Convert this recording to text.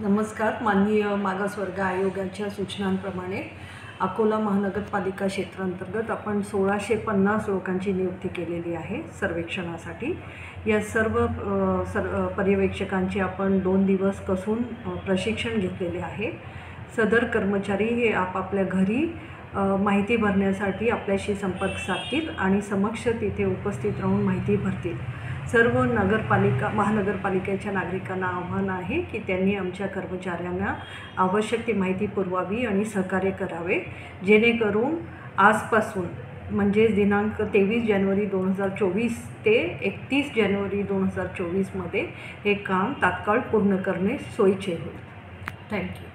नमस्कार माननीय मागासवर्ग आयोगाच्या सूचनांप्रमाणे अकोला महानगरपालिका क्षेत्रांतर्गत आपण सोळाशे पन्नास लोकांची नियुक्ती केलेली आहे सर्वेक्षणासाठी. या सर्व सर पर्यवेक्षकांचे आपण दोन दिवस कसून प्रशिक्षण घेतलेले आहे. सदर कर्मचारी हे आपापल्या घरी माहिती भरण्यासाठी आपल्याशी संपर्क साधतील आणि समक्ष तिथे उपस्थित राहून माहिती भरतील. सर्व नगरपालिका महानगरपालिकेच्या नागरिकांना आव्हान आहे की त्यांनी आमच्या कर्मचाऱ्यांना आवश्यक ती माहिती पुरवावी आणि सहकार्य करावे. जेणेकरून आजपासून म्हणजेच दिनांक तेवीस जानेवारी दोन हजार चोवीस ते एकतीस जानेवारी दोन हजार चोवीसमध्ये हे काम तात्काळ पूर्ण करणे सोयीचे होईल. थँक्यू.